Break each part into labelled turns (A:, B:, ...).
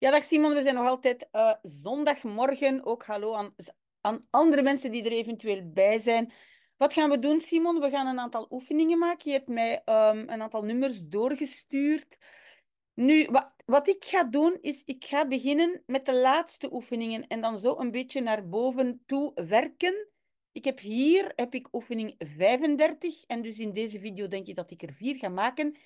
A: Ja, dag Simon. We zijn nog altijd uh, zondagmorgen. Ook hallo aan, aan andere mensen die er eventueel bij zijn. Wat gaan we doen, Simon? We gaan een aantal oefeningen maken. Je hebt mij um, een aantal nummers doorgestuurd. Nu, wat, wat ik ga doen, is ik ga beginnen met de laatste oefeningen en dan zo een beetje naar boven toe werken. Ik heb hier heb ik oefening 35 en dus in deze video denk je dat ik er vier ga maken.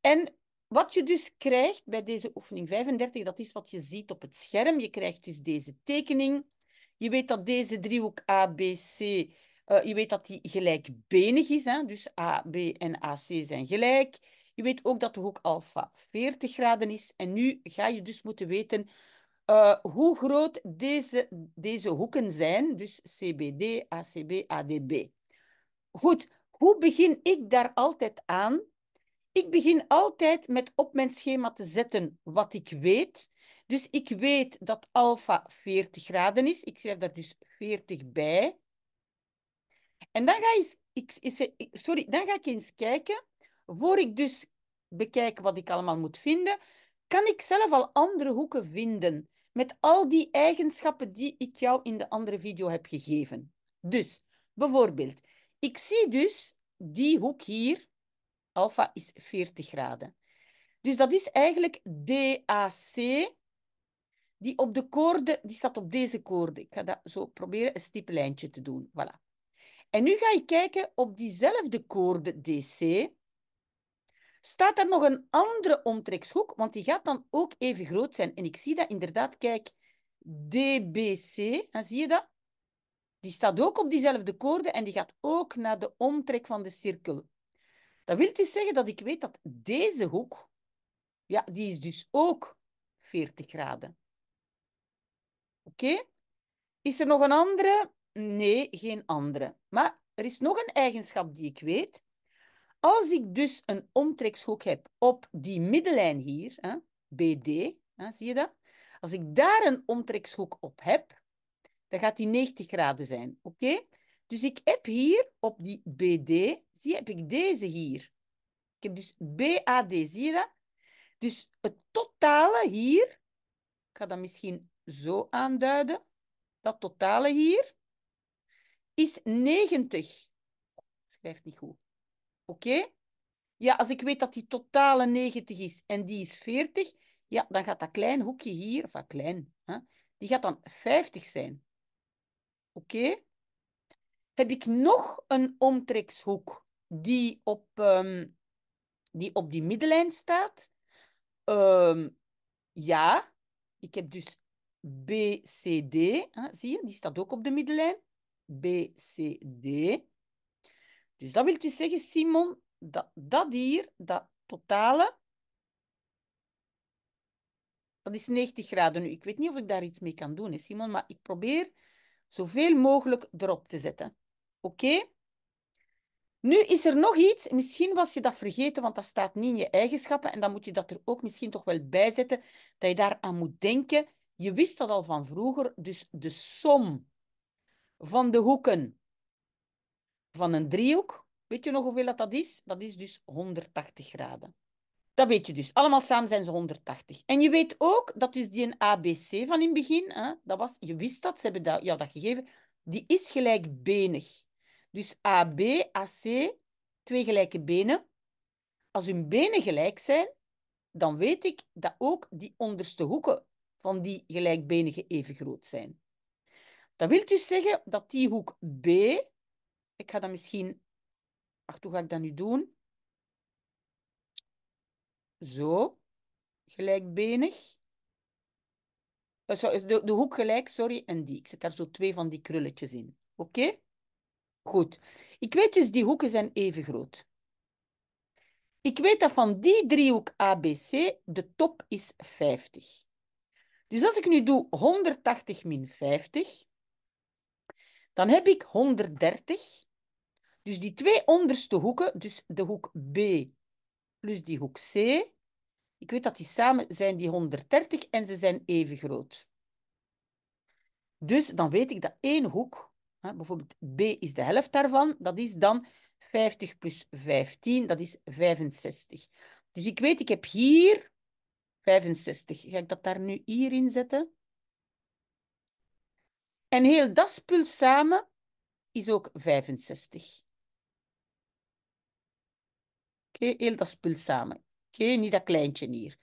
A: En wat je dus krijgt bij deze oefening 35, dat is wat je ziet op het scherm. Je krijgt dus deze tekening. Je weet dat deze driehoek ABC, uh, je weet dat die gelijkbenig is. Hè? Dus A, B en AC zijn gelijk. Je weet ook dat de hoek alfa 40 graden is. En nu ga je dus moeten weten uh, hoe groot deze, deze hoeken zijn. Dus CBD, ACB, ADB. Goed, hoe begin ik daar altijd aan? Ik begin altijd met op mijn schema te zetten wat ik weet. Dus ik weet dat alfa 40 graden is. Ik schrijf daar dus 40 bij. En dan ga, ik, sorry, dan ga ik eens kijken, voor ik dus bekijk wat ik allemaal moet vinden, kan ik zelf al andere hoeken vinden met al die eigenschappen die ik jou in de andere video heb gegeven. Dus, bijvoorbeeld, ik zie dus die hoek hier, Alpha is 40 graden. Dus dat is eigenlijk DAC, die op de koorde, die staat op deze koorde. Ik ga dat zo proberen een stiplijntje te doen. Voilà. En nu ga je kijken op diezelfde koorde DC. Staat er nog een andere omtrekshoek, want die gaat dan ook even groot zijn. En ik zie dat inderdaad, kijk, DBC, en zie je dat? Die staat ook op diezelfde koorde en die gaat ook naar de omtrek van de cirkel. Dat wil dus zeggen dat ik weet dat deze hoek, ja, die is dus ook 40 graden. Oké? Is er nog een andere? Nee, geen andere. Maar er is nog een eigenschap die ik weet. Als ik dus een omtrekshoek heb op die middellijn hier, hè, BD, hè, zie je dat? Als ik daar een omtrekshoek op heb, dan gaat die 90 graden zijn. Oké? Dus ik heb hier op die BD, zie heb ik deze hier. Ik heb dus BAD, zie je dat? Dus het totale hier, ik ga dat misschien zo aanduiden, dat totale hier, is 90. Schrijf niet goed. Oké? Ja, als ik weet dat die totale 90 is en die is 40, ja, dan gaat dat klein hoekje hier, of klein, hè, die gaat dan 50 zijn. Oké? Heb ik nog een omtrekshoek die op, um, die, op die middellijn staat? Um, ja, ik heb dus BCD, hè, zie je, die staat ook op de middellijn. BCD. Dus dat wil dus zeggen, Simon, dat, dat hier, dat totale, dat is 90 graden. Nu, ik weet niet of ik daar iets mee kan doen, Simon, maar ik probeer zoveel mogelijk erop te zetten. Oké? Nu is er nog iets, misschien was je dat vergeten, want dat staat niet in je eigenschappen en dan moet je dat er ook misschien toch wel bij zetten, dat je daar aan moet denken. Je wist dat al van vroeger, dus de som van de hoeken van een driehoek, weet je nog hoeveel dat, dat is? Dat is dus 180 graden. Dat weet je dus. Allemaal samen zijn ze 180. En je weet ook dat dus die een ABC van in het begin, hè, dat was, je wist dat, ze hebben dat, jou dat gegeven, die is gelijkbenig. Dus AB, AC, twee gelijke benen. Als hun benen gelijk zijn, dan weet ik dat ook die onderste hoeken van die gelijkbenige even groot zijn. Dat wil dus zeggen dat die hoek B, ik ga dat misschien, ach, hoe ga ik dat nu doen? Zo, gelijkbenig. Uh, de, de hoek gelijk, sorry, en die. Ik zet daar zo twee van die krulletjes in. Oké? Goed. Ik weet dus, die hoeken zijn even groot. Ik weet dat van die driehoek ABC de top is 50. Dus als ik nu doe 180 min 50, dan heb ik 130. Dus die twee onderste hoeken, dus de hoek B plus die hoek C, ik weet dat die samen zijn die 130 en ze zijn even groot. Dus dan weet ik dat één hoek bijvoorbeeld B is de helft daarvan. Dat is dan 50 plus 15, dat is 65. Dus ik weet, ik heb hier 65. Ga ik dat daar nu hierin zetten? En heel dat spul samen is ook 65. Oké, heel dat spul samen. Oké, niet dat kleintje hier.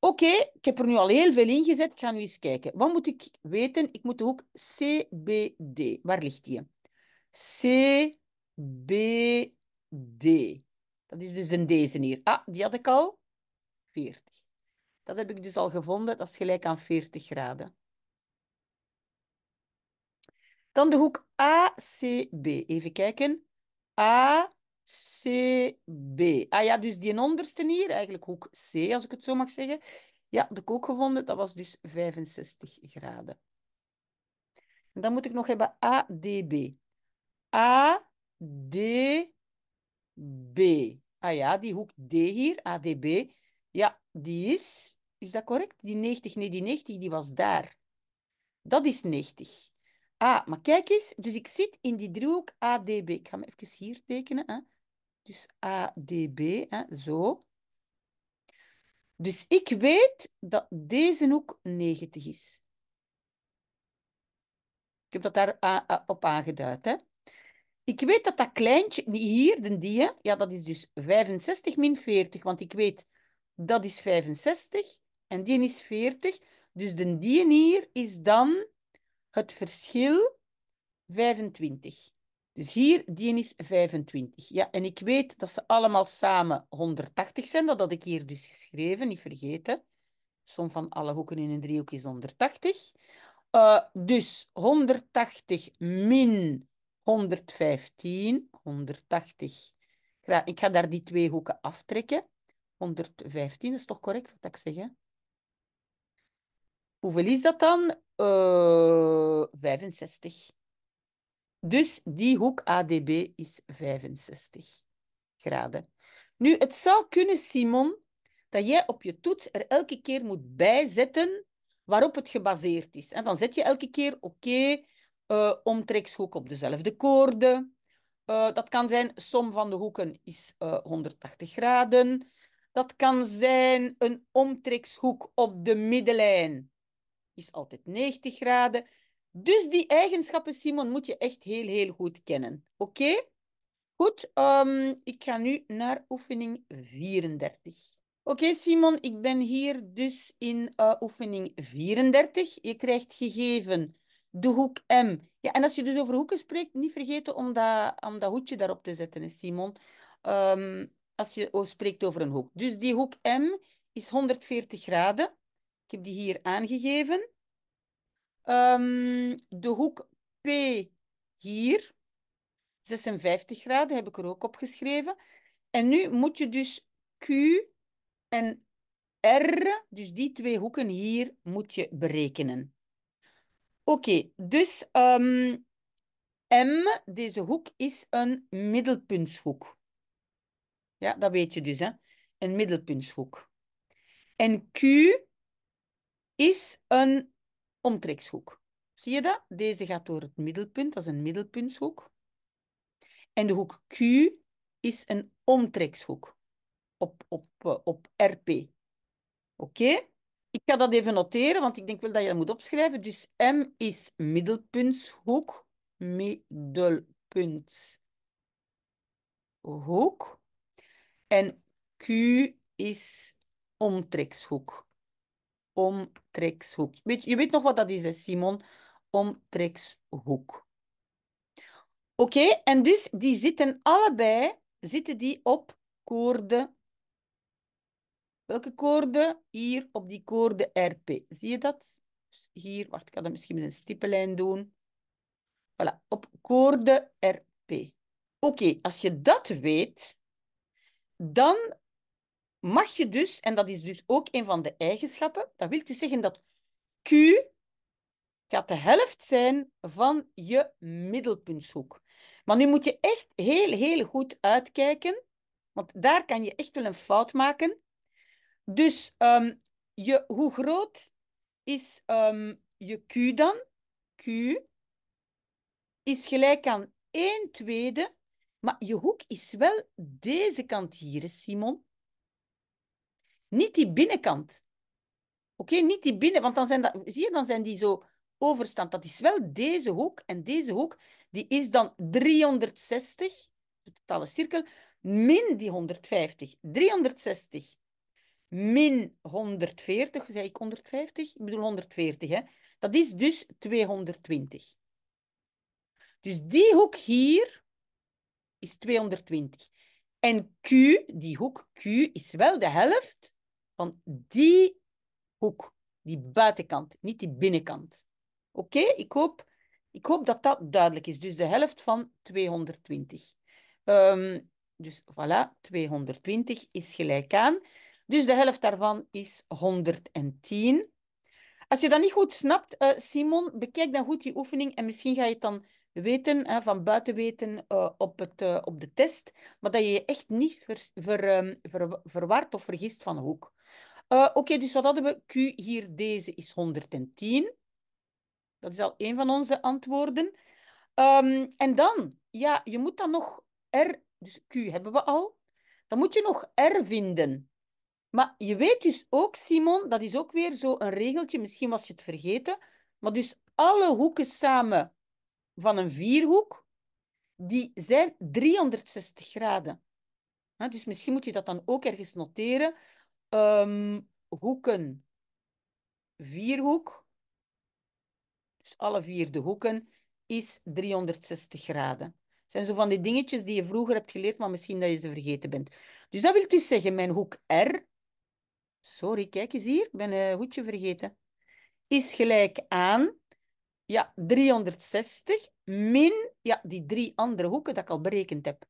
A: Oké, ik heb er nu al heel veel in gezet. Ik ga nu eens kijken. Wat moet ik weten? Ik moet de hoek CBD. Waar ligt die? CBD. Dat is dus een deze hier. Ah, die had ik al. 40. Dat heb ik dus al gevonden. Dat is gelijk aan 40 graden. Dan de hoek ACB. Even kijken. ACB. Ah ja, dus die onderste hier, eigenlijk hoek C, als ik het zo mag zeggen. Ja, dat heb ik ook gevonden. Dat was dus 65 graden. En dan moet ik nog hebben ADB. ADB. Ah ja, die hoek D hier, ADB. Ja, die is... Is dat correct? Die 90, nee, die 90, die was daar. Dat is 90. Ah, maar kijk eens. Dus ik zit in die driehoek ADB. Ik ga hem even hier tekenen. Hè. Dus ADB, hè, zo. Dus ik weet dat deze hoek 90 is. Ik heb dat daar op aangeduid. Hè. Ik weet dat dat kleintje, hier, de die, ja, dat is dus 65 min 40. Want ik weet, dat is 65 en die is 40. Dus de die hier is dan het verschil 25. Dus hier, die is 25. Ja, en ik weet dat ze allemaal samen 180 zijn. Dat had ik hier dus geschreven, niet vergeten. Som van alle hoeken in een driehoek is 180. Uh, dus 180 min 115. 180. Ik ga daar die twee hoeken aftrekken. 115 is toch correct wat ik zeg, hè? Hoeveel is dat dan? Uh, 65. Dus die hoek ADB is 65 graden. Nu, het zou kunnen, Simon, dat jij op je toets er elke keer moet bijzetten waarop het gebaseerd is. En dan zet je elke keer, oké, uh, omtrekshoek op dezelfde koorde. Uh, dat kan zijn, som van de hoeken is uh, eh, 180 graden. Dat kan zijn een omtrekshoek op de middenlijn is altijd 90 graden. Dus die eigenschappen, Simon, moet je echt heel, heel goed kennen. Oké? Goed, um, ik ga nu naar oefening 34. Oké, Simon, ik ben hier dus in uh, oefening 34. Je krijgt gegeven de hoek M. Ja, en als je dus over hoeken spreekt, niet vergeten om dat, om dat hoedje daarop te zetten, Simon. Um, als je spreekt over een hoek. Dus die hoek M is 140 graden. Ik heb die hier aangegeven. Um, de hoek P hier, 56 graden, heb ik er ook opgeschreven. En nu moet je dus Q en R, dus die twee hoeken hier, moet je berekenen. Oké, dus um, M, deze hoek, is een middelpuntshoek. Ja, dat weet je dus, hè. Een middelpuntshoek. En Q is een omtrekshoek. Zie je dat? Deze gaat door het middelpunt, dat is een middelpuntshoek. En de hoek Q is een omtrekshoek op, op, eh, op RP. Oké? Ik ga dat even noteren, want ik denk wel dat je dat moet opschrijven. Dus M is middelpuntshoek. Middelpuntshoek. En Q is omtrekshoek omtrekshoek. Weet, je weet nog wat dat is, hè, Simon? Omtrekshoek. Oké, en dus die zitten allebei zitten die op koorde. Welke koorde? Hier op die koorde RP. Zie je dat? Hier, wacht, ik ga dat misschien met een stippenlijn doen. Voilà, op koorde RP. Oké, als je dat weet, dan mag je dus, en dat is dus ook een van de eigenschappen, dat wil dus zeggen dat Q gaat de helft zijn van je middelpuntshoek. Maar nu moet je echt heel, heel goed uitkijken, want daar kan je echt wel een fout maken. Dus um, je, hoe groot is um, je Q dan? Q is gelijk aan 1 tweede, maar je hoek is wel deze kant hier, Simon. Niet die binnenkant. Oké, niet die binnen, want dan zijn, dat, zie je, dan zijn die zo overstand. Dat is wel deze hoek. En deze hoek die is dan 360, de totale cirkel, min die 150. 360 min 140, zei ik 150? Ik bedoel 140, hè. Dat is dus 220. Dus die hoek hier is 220. En Q, die hoek Q, is wel de helft van die hoek. Die buitenkant, niet die binnenkant. Oké, ik, hoop, ik hoop dat dat duidelijk is. Dus de helft van 220. Ehm, dus voilà, 220 is gelijk aan. Dus de helft daarvan is 110. Als je dat niet goed snapt, uh, Simon, bekijk dan goed die oefening en misschien ga je het dan weten, van buiten weten uh, op, het, uh, op de test, maar dat je je echt niet ver, ver, um, ver, verward of vergist van hoek. Oké, okay, dus wat hadden we? Q hier, deze is 110. Dat is al een van onze antwoorden. Um, en dan, ja, je moet dan nog R, dus Q hebben we al. Dan moet je nog R vinden. Maar je weet dus ook, Simon, dat is ook weer zo'n regeltje, misschien was je het vergeten, maar dus alle hoeken samen van een vierhoek, die zijn 360 graden. dus misschien moet je dat dan ook ergens noteren. Um, hoeken, vierhoek, dus alle vier de hoeken, is 360 graden. Dat zijn zo van die dingetjes die je vroeger hebt geleerd, maar misschien dat je ze vergeten bent. Dus dat wil dus zeggen, mijn hoek R, sorry, kijk eens hier, ik ben een hoedje vergeten, is gelijk aan ja, 360 min ja, die drie andere hoeken dat ik al berekend heb.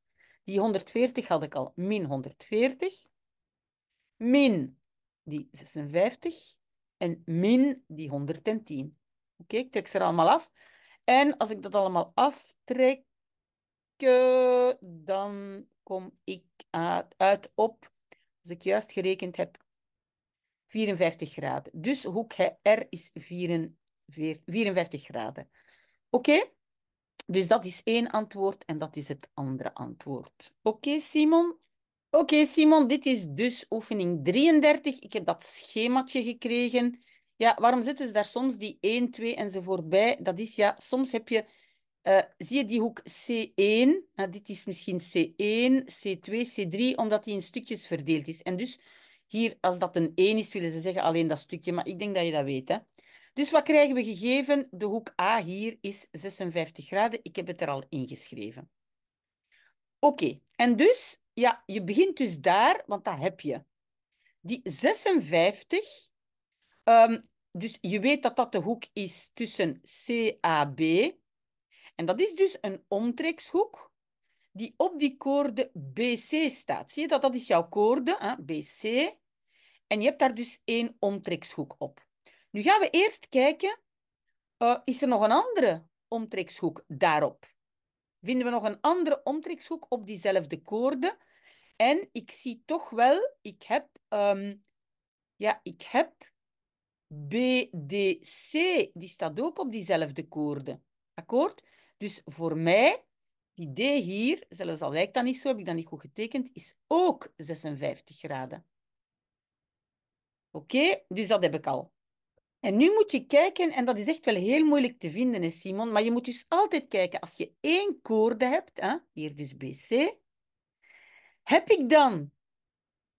A: Die 140 had ik al, min 140, min die 56 en min die 110. Oké, ik trek ze er allemaal af. En als ik dat allemaal aftrek, dan kom ik uit op, als ik juist gerekend heb, 54 graden. Dus hoek R is 54 graden. Oké? Dus dat is één antwoord en dat is het andere antwoord. Oké, Simon? Oké, Simon, dit is dus oefening 33. Ik heb dat schemaatje gekregen. Ja, waarom zetten ze daar soms die 1, 2 enzovoort bij? Dat is ja, soms heb je, uh, zie je die hoek C1, uh, dit is misschien C1, C2, C3, omdat die in stukjes verdeeld is. En dus hier, als dat een 1 is, willen ze zeggen alleen dat stukje, maar ik denk dat je dat weet. Hè? Dus wat krijgen we gegeven? De hoek A hier is 56 graden. Ik heb het er al ingeschreven. Oké, en dus, ja, je begint dus daar, want dat heb je. Die 56 Um, dus je weet dat dat de hoek is tussen CAB. En dat is dus een omtrekshoek die op die koorde BC staat. Zie je dat? Dat is jouw koorde, hè? BC. En je hebt daar dus één omtrekshoek op. Nu gaan we eerst kijken, uh, is er nog een andere omtrekshoek daarop? Vinden we nog een andere omtrekshoek op diezelfde koorde? En ik zie toch wel, ik heb, um, ja, ik heb BDC, die staat ook op diezelfde koorde. Akkoord? Dus voor mij, die D hier, zelfs al lijkt dat niet zo, heb ik dat niet goed getekend, is ook 56 graden. Oké, dus dat heb ik al. En nu moet je kijken, en dat is echt wel heel moeilijk te vinden, Simon, maar je moet dus altijd kijken, als je één koorde hebt, hè, hier dus BC, heb ik dan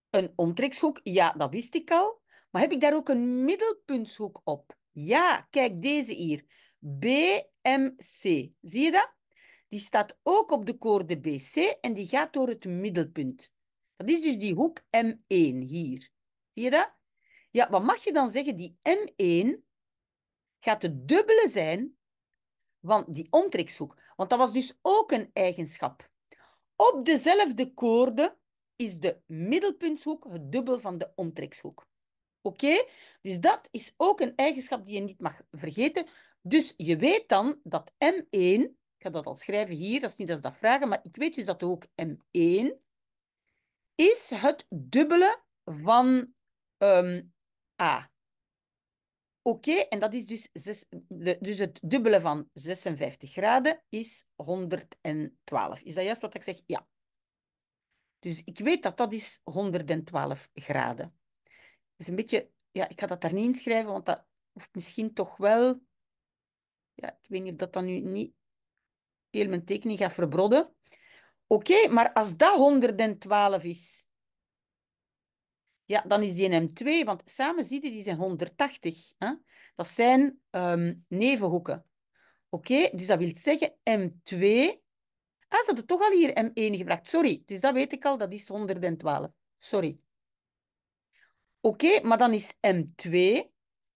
A: een omtrekshoek? Ja, dat wist ik al. Maar heb ik daar ook een middelpuntshoek op? Ja, kijk deze hier. BMC. Zie je dat? Die staat ook op de koorde BC en die gaat door het middelpunt. Dat is dus die hoek M1 hier. Zie je dat? Ja, wat mag je dan zeggen? Die M1 gaat het dubbele zijn van die omtrekshoek. Want dat was dus ook een eigenschap. Op dezelfde koorde is de middelpuntshoek het dubbel van de omtrekshoek. Oké? Dus dat is ook een eigenschap die je niet mag vergeten. Dus je weet dan dat M1, ik ga dat al schrijven hier, dat is niet als dat vragen, maar ik weet dus dat ook M1 is het dubbele van um, A. Oké, en dat is dus, zes, dus het dubbele van 56 graden is 112. Is dat juist wat ik zeg? Ja. Dus ik weet dat dat is 112 graden is een beetje ja, ik ga dat daar niet inschrijven, want dat hoeft misschien toch wel... Ja, ik weet niet of dat dan nu niet heel mijn tekening gaat verbrodden. Oké, maar als dat 112 is, ja, dan is die een M2, want samen zie je, die zijn 180. Hè? Dat zijn ehm, nevenhoeken. Oké, dus dat wil zeggen M2. Ah, ze hadden toch al hier M1 gebruikt. Sorry, dus dat weet ik al, dat is 112. Sorry. Oké, maar dan is M2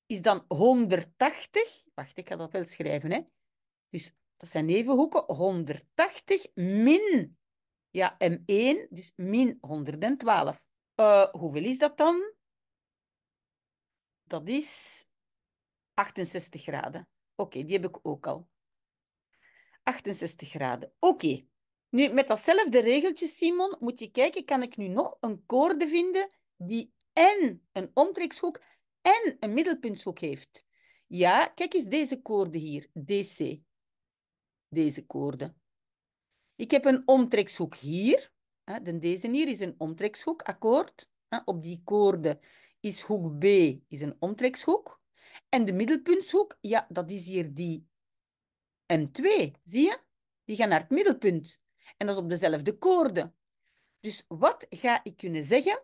A: is dan 180. Wacht, ik ga dat wel schrijven. Hè. Dus dat zijn nevenhoeken. 180 min ja, M1, dus min 112. Uh, hoeveel is dat dan? Dat is 68 graden. Oké, die heb ik ook al. 68 graden. Oké. Nu, met datzelfde regeltje, Simon, moet je kijken, kan ik nu nog een koorde vinden die en een omtrekshoek en een middelpuntshoek heeft? Ja, kijk eens deze koorde hier, DC. Deze koorde. Ik heb een omtrekshoek hier. De deze hier is een omtrekshoek, akkoord. Op die koorde is hoek B is een omtrekshoek. En de middelpuntshoek, ja, dat is hier die M2. Zie je? Die gaan naar het middelpunt. En dat is op dezelfde koorde. Dus wat ga ik kunnen zeggen?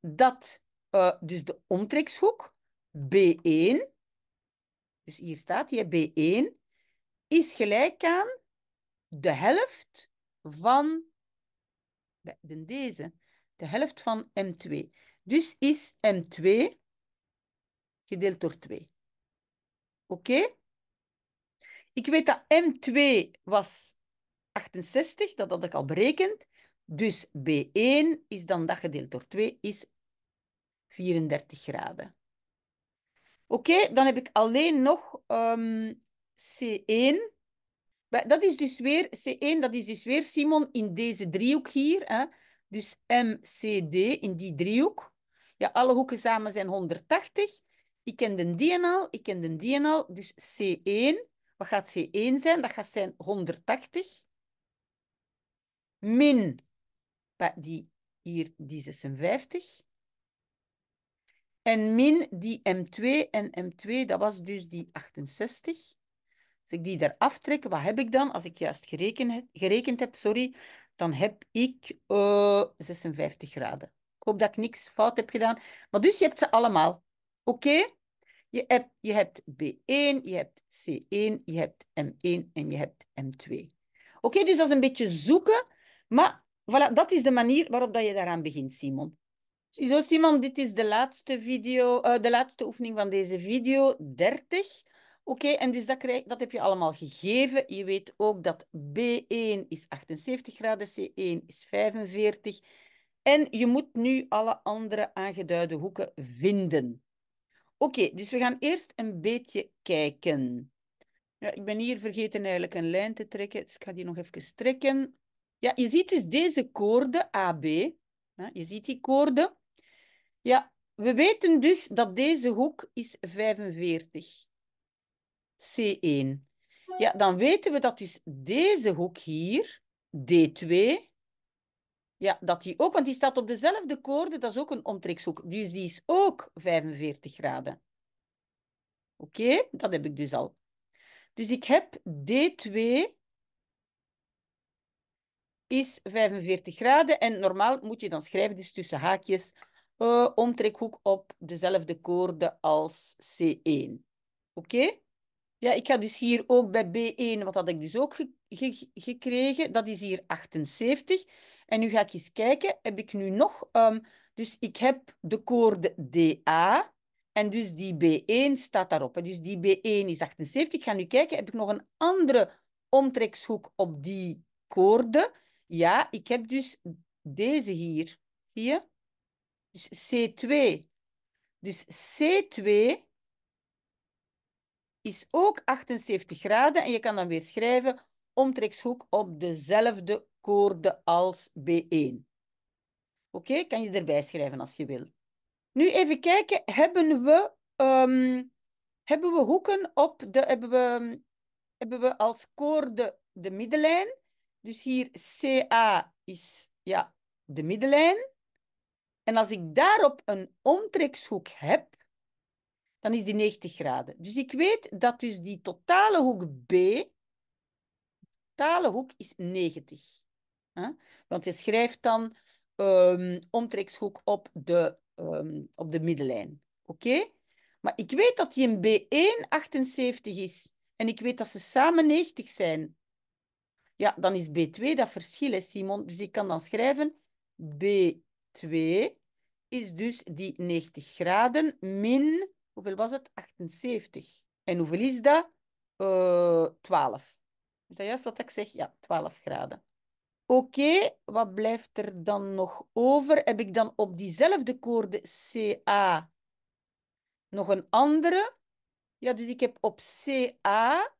A: Dat uh, dus de omtrekshoek B1, dus hier staat hier B1, is gelijk aan de helft van de, deze, de helft van M2. Dus is M2 gedeeld door 2. Oké? Ik weet dat M2 was 68, dat had ik al berekend. Dus B1 is dan dat gedeeld door 2 is 34 graden. Oké, dan heb ik alleen nog um, C1 dat is dus weer, C1, dat is dus weer Simon in deze driehoek hier. Hè? Dus MCD in die driehoek. Ja, alle hoeken samen zijn 180. Ik ken de die al, ik ken de die al. Dus C1, wat gaat C1 zijn? Dat gaat zijn 180. Min, die hier, die 56. En min die M2 en M2, dat was dus die 68. Als ik die daar aftrek, wat heb ik dan? Als ik juist gerekend, gerekend heb, sorry, dan heb ik uh, eh, 56 graden. Ik hoop dat ik niks fout heb gedaan. Maar dus je hebt ze allemaal. Oké? Je, hebt, je hebt B1, je hebt C1, je hebt M1 en je hebt M2. Oké, dus dat is een beetje zoeken. Maar voilà, dat is de manier waarop dat je daaraan begint, Simon. Ziezo, Simon, dit is de laatste, video, uh, de laatste oefening van deze video, 30. Oké, en dus dat, krijg, dat heb je allemaal gegeven. Je weet ook dat B1 is 78 graden, C1 is 45. En je moet nu alle andere aangeduide hoeken vinden. Oké, dus we gaan eerst een beetje kijken. Ja, ik ben hier vergeten eigenlijk een lijn te trekken, dus ik ga die nog even trekken. Ja, je ziet dus deze koorde AB. Je ziet die koorde. Ja, we weten dus dat deze hoek is 45. C1. Ja, dan weten we dat dus deze hoek hier, D2, ja, dat die ook, want die staat op dezelfde koorde, dat is ook een omtrekshoek. Dus die is ook 45 graden. Oké, dat heb ik dus al. Dus ik heb D2 is 45 graden. En normaal moet je dan schrijven, dus tussen haakjes, uh, omtrekhoek op dezelfde koorde als C1. Oké? Ja, ik ga dus hier ook bij B1, wat had ik dus ook gekregen, dat is hier 78. En nu ga ik eens kijken, heb ik nu nog... Um, dus ik heb de koorde DA, en dus die B1 staat daarop. Dus die B1 is 78. Ik ga nu kijken, heb ik nog een andere omtrekshoek op die koorde? Ja, ik heb dus deze hier. Zie je? Dus C2. Dus C2 is ook 78 graden. En je kan dan weer schrijven omtrekshoek op dezelfde koorde als B1. Oké, kan je erbij schrijven als je wil. Nu even kijken, hebben we, um, hebben we hoeken op de, hebben we, hebben we als koorde de middellijn. Dus hier CA is ja, de middellijn. En als ik daarop een omtrekshoek heb, dan is die 90 graden. Dus ik weet dat dus die totale hoek B, totale hoek is 90. Hè? Want je schrijft dan um, omtrekshoek op de, um, op de middenlijn. Oké? Maar ik weet dat die in B1 78 is. En ik weet dat ze samen 90 zijn. Ja, dan is B2 dat verschil, hè, Simon. Dus ik kan dan schrijven B2 is dus die 90 graden min, hoeveel was het? 78. En hoeveel is dat? Uh, eh, 12. Is dat juist wat ik zeg? Ja, 12 graden. Oké, wat blijft er dan nog over? Heb ik dan op diezelfde koorde CA nog een andere? Ja, dus ik heb op CA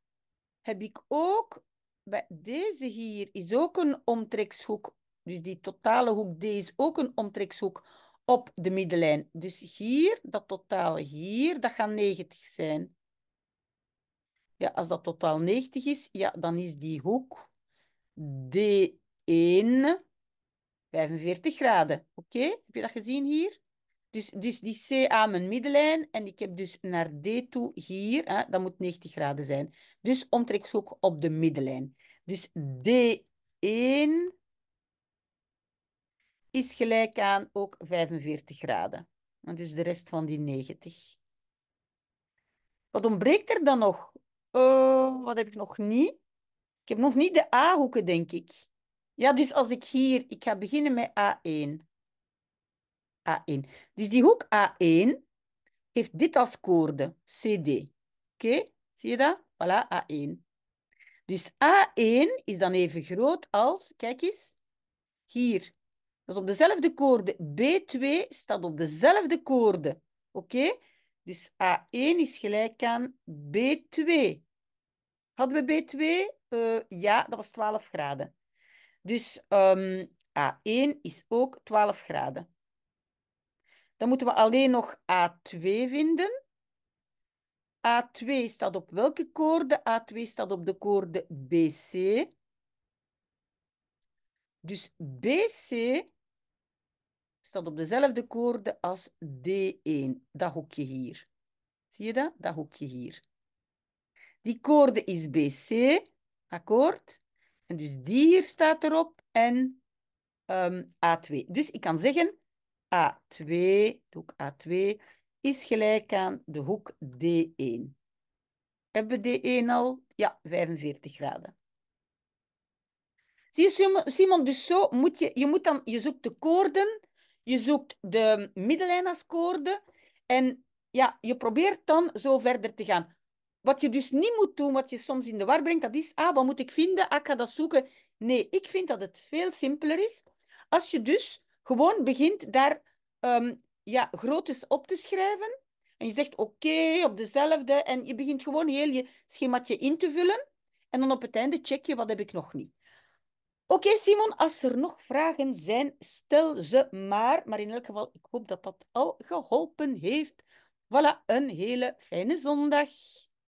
A: heb ik ook, bij deze hier is ook een omtrekshoek. Dus die totale hoek D is ook een omtrekshoek op de middenlijn. Dus hier, dat totaal hier, dat gaat 90 zijn. Ja, als dat totaal 90 is, ja, dan is die hoek D1 45 graden. Oké, heb je dat gezien hier? Dus, dus die CA mijn middenlijn en ik heb dus naar D toe hier, hè, dat moet 90 graden zijn. Dus omtrekshoek op de middenlijn. Dus D1 is gelijk aan ook 45 graden. Dus de rest van die 90. Wat ontbreekt er dan nog? Uh, wat heb ik nog niet? Ik heb nog niet de A-hoeken, denk ik. Ja, dus als ik hier... Ik ga beginnen met A1. A1. Dus die hoek A1 heeft dit als koorde, CD. Oké, zie je dat? Voilà, A1. Dus A1 is dan even groot als, kijk eens, hier. Dus op dezelfde koorde. B2 staat op dezelfde koorde. Oké? Dus A1 is gelijk aan B2. Hadden we B2? Uh, eh, ja, dat was 12 graden. Dus um, A1 is ook 12 graden. Dan moeten we alleen nog A2 vinden. A2 staat op welke koorde? A2 staat op de koorde BC. Dus BC staat op dezelfde koorde als D1, dat hoekje hier. Zie je dat? Dat hoekje hier. Die koorde is BC, akkoord? En dus die hier staat erop en um, A2. Dus ik kan zeggen A2, de hoek A2, is gelijk aan de hoek D1. Hebben we D1 al? Ja, 45 graden. Zie je, Simon, dus zo moet je, je moet dan, je zoekt de koorden je zoekt de koorde en ja, je probeert dan zo verder te gaan. Wat je dus niet moet doen, wat je soms in de war brengt, dat is, ah, wat moet ik vinden? Ah, ik ga dat zoeken. Nee, ik vind dat het veel simpeler is als je dus gewoon begint daar um, ja, groottes op te schrijven. En je zegt oké, op dezelfde. En je begint gewoon heel je schemaatje in te vullen. En dan op het einde check je, wat heb ik nog niet. Oké, Simon, als er nog vragen zijn, stel ze maar. Maar in elk geval, ik hoop dat dat al geholpen heeft. Voilà, een hele fijne zondag.